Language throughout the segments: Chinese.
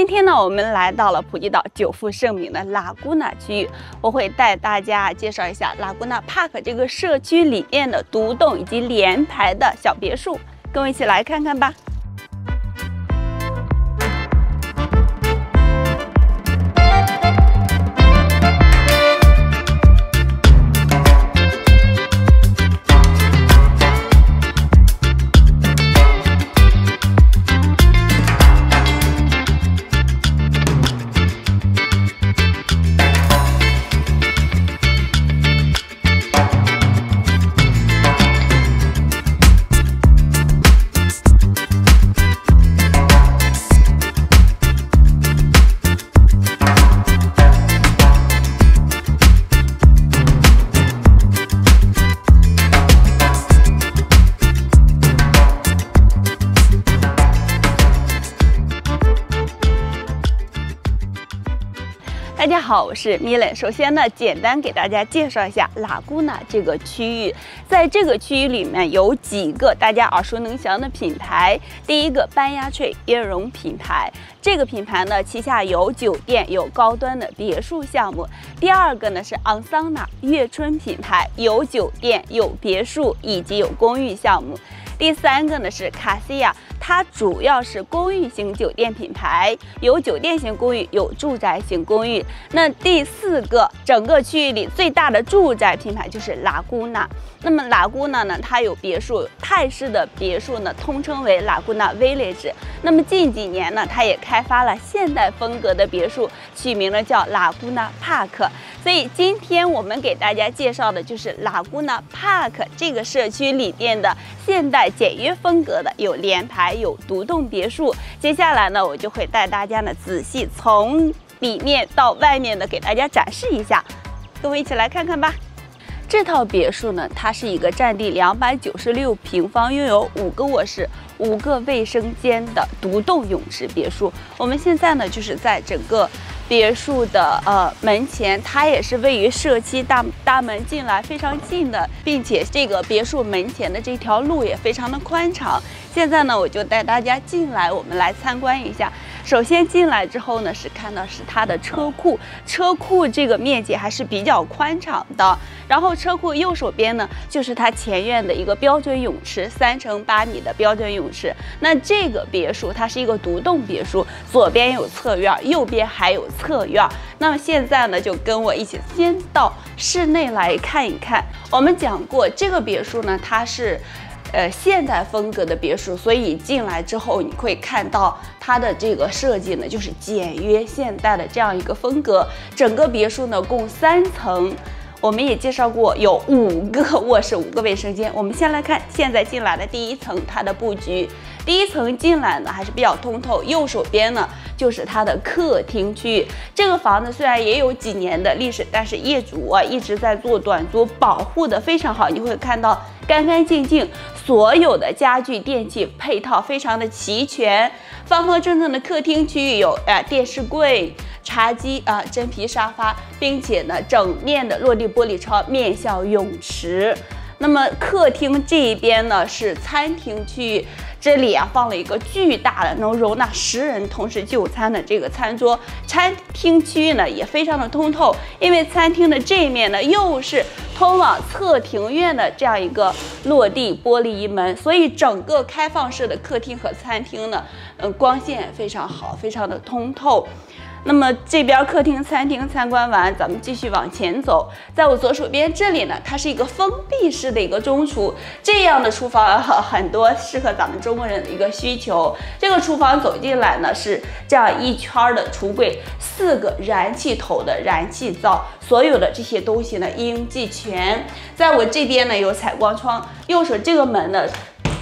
今天呢，我们来到了普吉岛久负盛名的拉古纳区域，我会带大家介绍一下拉古纳 Park 这个社区里面的独栋以及连排的小别墅，跟我一起来看看吧。大家好，我是米勒。首先呢，简单给大家介绍一下拉古纳这个区域。在这个区域里面有几个大家耳熟能详的品牌。第一个，班亚翠椰绒品牌，这个品牌呢旗下有酒店，有高端的别墅项目。第二个呢是昂桑拿悦春品牌，有酒店，有别墅，以及有公寓项目。第三个呢是卡西亚，它主要是公寓型酒店品牌，有酒店型公寓，有住宅型公寓。那第四个，整个区域里最大的住宅品牌就是拉古纳。那么拉古纳呢，它有别墅，泰式的别墅呢，通称为拉古纳 Village。那么近几年呢，它也开发了现代风格的别墅，取名了叫拉古纳 Park。所以今天我们给大家介绍的就是拉古纳 Park 这个社区里边的现代简约风格的，有联排，还有独栋别墅。接下来呢，我就会带大家呢仔细从里面到外面的给大家展示一下，跟我一起来看看吧。这套别墅呢，它是一个占地两百九十六平方，拥有五个卧室、五个卫生间的独栋泳池别墅。我们现在呢，就是在整个别墅的呃门前，它也是位于社区大大门进来非常近的，并且这个别墅门前的这条路也非常的宽敞。现在呢，我就带大家进来，我们来参观一下。首先进来之后呢，是看到是它的车库，车库这个面积还是比较宽敞的。然后车库右手边呢，就是它前院的一个标准泳池，三乘八米的标准泳池。那这个别墅它是一个独栋别墅，左边有侧院，右边还有侧院。那么现在呢，就跟我一起先到室内来看一看。我们讲过这个别墅呢，它是。呃，现代风格的别墅，所以进来之后你会看到它的这个设计呢，就是简约现代的这样一个风格。整个别墅呢共三层，我们也介绍过有五个卧室，五个卫生间。我们先来看现在进来的第一层，它的布局。第一层进来呢还是比较通透，右手边呢就是它的客厅区域。这个房子虽然也有几年的历史，但是业主啊一直在做短租，保护的非常好。你会看到干干净净，所有的家具电器配套非常的齐全，方方正正的客厅区域有啊电视柜、茶几啊真皮沙发，并且呢整面的落地玻璃窗面向泳池。那么客厅这一边呢是餐厅区域。这里啊放了一个巨大的能容纳十人同时就餐的这个餐桌，餐厅区域呢也非常的通透，因为餐厅的这一面呢又是通往侧庭院的这样一个落地玻璃一门，所以整个开放式的客厅和餐厅呢，嗯，光线非常好，非常的通透。那么这边客厅、餐厅参观完，咱们继续往前走。在我左手边这里呢，它是一个封闭式的一个中厨，这样的厨房很多适合咱们中国人的一个需求。这个厨房走进来呢，是这样一圈的橱柜，四个燃气头的燃气灶，所有的这些东西呢一应俱全。在我这边呢有采光窗，右手这个门呢。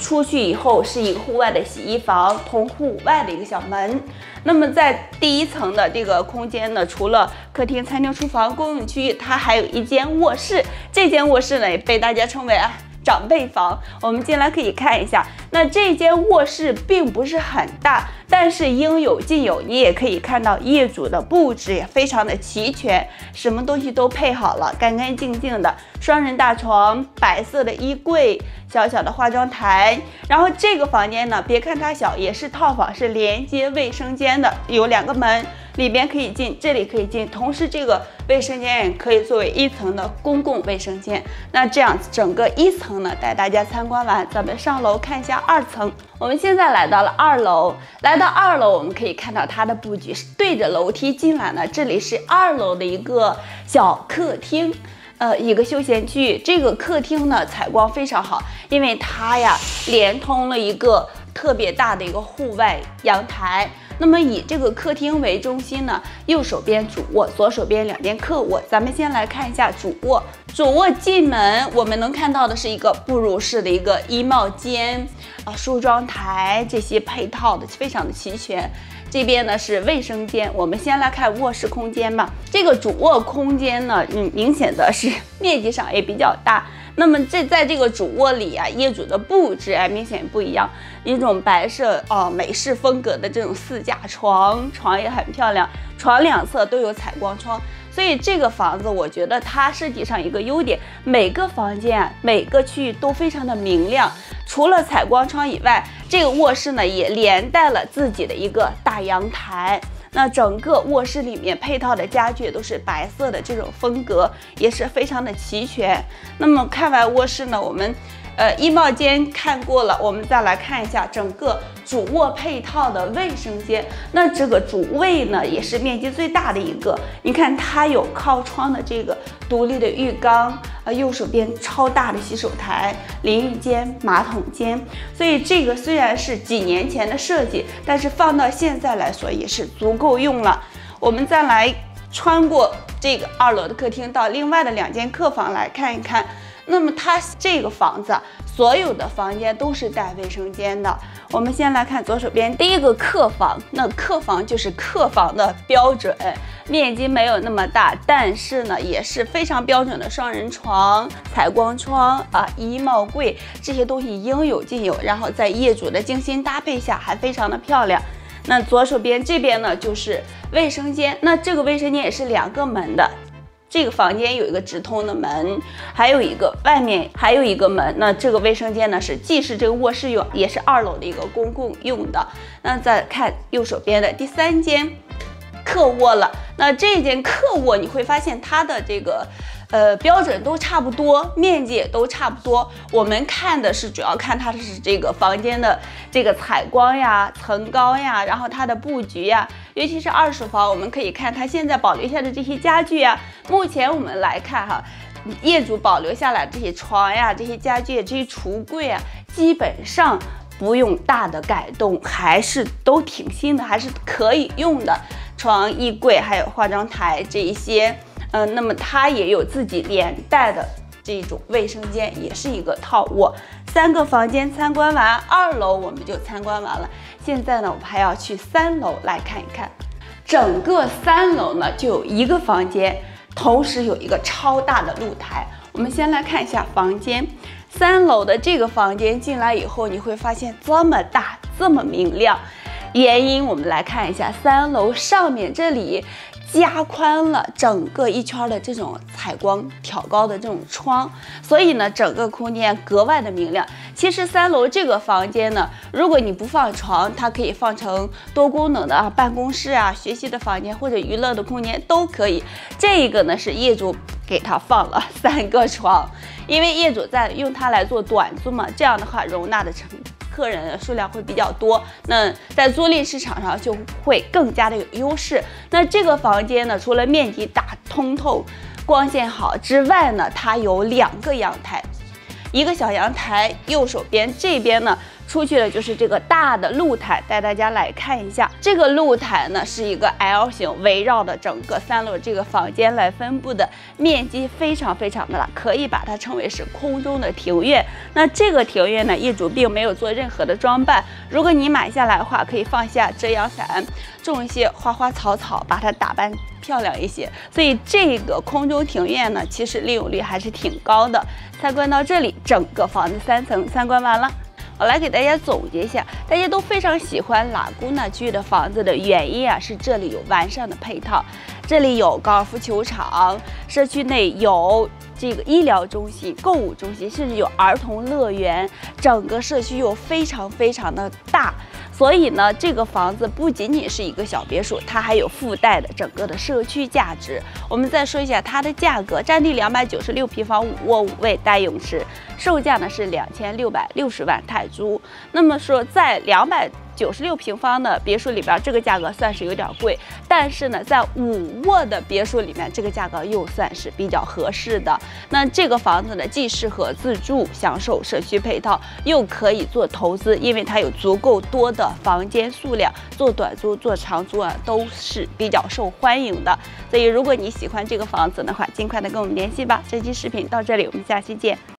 出去以后是一个户外的洗衣房，通户外的一个小门。那么在第一层的这个空间呢，除了客厅、餐厅、厨房、公用区域，它还有一间卧室。这间卧室呢，也被大家称为啊。长辈房。我们进来可以看一下，那这间卧室并不是很大，但是应有尽有。你也可以看到业主的布置也非常的齐全，什么东西都配好了，干干净净的。双人大床，白色的衣柜，小小的化妆台。然后这个房间呢，别看它小，也是套房，是连接卫生间的，有两个门。里边可以进，这里可以进，同时这个卫生间也可以作为一层的公共卫生间。那这样整个一层呢，带大家参观完，咱们上楼看一下二层。我们现在来到了二楼，来到二楼，我们可以看到它的布局是对着楼梯进来呢。这里是二楼的一个小客厅，呃，一个休闲区域。这个客厅呢，采光非常好，因为它呀连通了一个特别大的一个户外阳台。那么以这个客厅为中心呢，右手边主卧，左手边两间客卧。咱们先来看一下主卧。主卧进门，我们能看到的是一个步入式的一个衣帽间啊，梳妆台这些配套的非常的齐全。这边呢是卫生间，我们先来看卧室空间吧。这个主卧空间呢，嗯，明显的是 面积上也比较大。那么这在这个主卧里啊，业主的布置啊明显不一样，一种白色哦美式风格的这种四架床，床也很漂亮，床两侧都有采光窗，所以这个房子我觉得它设计上一个优点，每个房间每个区域都非常的明亮，除了采光窗以外，这个卧室呢也连带了自己的一个大阳台。那整个卧室里面配套的家具都是白色的这种风格，也是非常的齐全。那么看完卧室呢，我们。呃，衣帽间看过了，我们再来看一下整个主卧配套的卫生间。那这个主卫呢，也是面积最大的一个。你看，它有靠窗的这个独立的浴缸，呃，右手边超大的洗手台、淋浴间、马桶间。所以这个虽然是几年前的设计，但是放到现在来说也是足够用了。我们再来穿过这个二楼的客厅，到另外的两间客房来看一看。那么它这个房子所有的房间都是带卫生间的。我们先来看左手边第一个客房，那客房就是客房的标准，面积没有那么大，但是呢也是非常标准的双人床、采光窗啊、衣帽柜这些东西应有尽有。然后在业主的精心搭配下，还非常的漂亮。那左手边这边呢就是卫生间，那这个卫生间也是两个门的。这个房间有一个直通的门，还有一个外面还有一个门。那这个卫生间呢，是既是这个卧室用，也是二楼的一个公共用的。那再看右手边的第三间客卧了。那这间客卧你会发现它的这个。呃，标准都差不多，面积也都差不多。我们看的是主要看它是这个房间的这个采光呀、层高呀，然后它的布局呀，尤其是二手房，我们可以看它现在保留下的这些家具呀。目前我们来看哈，业主保留下来这些床呀、这些家具、这些橱柜啊，基本上不用大的改动，还是都挺新的，还是可以用的。床、衣柜还有化妆台这一些。嗯，那么它也有自己连带的这种卫生间，也是一个套卧。三个房间参观完，二楼我们就参观完了。现在呢，我们还要去三楼来看一看。整个三楼呢，就有一个房间，同时有一个超大的露台。我们先来看一下房间。三楼的这个房间进来以后，你会发现这么大，这么明亮。原因我们来看一下，三楼上面这里。加宽了整个一圈的这种采光挑高的这种窗，所以呢，整个空间格外的明亮。其实三楼这个房间呢，如果你不放床，它可以放成多功能的啊，办公室啊、学习的房间或者娱乐的空间都可以。这一个呢是业主给他放了三个床，因为业主在用它来做短租嘛，这样的话容纳的成。客人的数量会比较多，那在租赁市场上就会更加的有优势。那这个房间呢，除了面积大、通透、光线好之外呢，它有两个阳台，一个小阳台，右手边这边呢，出去的就是这个大的露台，带大家来看一下。这个露台呢是一个 L 型，围绕的整个三楼这个房间来分布的，面积非常非常的大，可以把它称为是空中的庭院。那这个庭院呢，业主并没有做任何的装扮。如果你买下来的话，可以放下遮阳伞，种一些花花草草，把它打扮漂亮一些。所以这个空中庭院呢，其实利用率还是挺高的。参观到这里，整个房子三层参观完了。我来给大家总结一下，大家都非常喜欢拉姑纳区域的房子的原因啊，是这里有完善的配套，这里有高尔夫球场，社区内有这个医疗中心、购物中心，甚至有儿童乐园，整个社区又非常非常的大。所以呢，这个房子不仅仅是一个小别墅，它还有附带的整个的社区价值。我们再说一下它的价格，占地两百九十六平方，五卧五卫带泳池，售价呢是两千六百六十万泰铢。那么说，在两百。九十六平方的别墅里边，这个价格算是有点贵，但是呢，在五卧的别墅里面，这个价格又算是比较合适的。那这个房子呢，既适合自住，享受社区配套，又可以做投资，因为它有足够多的房间数量，做短租、做长租啊，都是比较受欢迎的。所以，如果你喜欢这个房子的话，尽快的跟我们联系吧。这期视频到这里，我们下期见。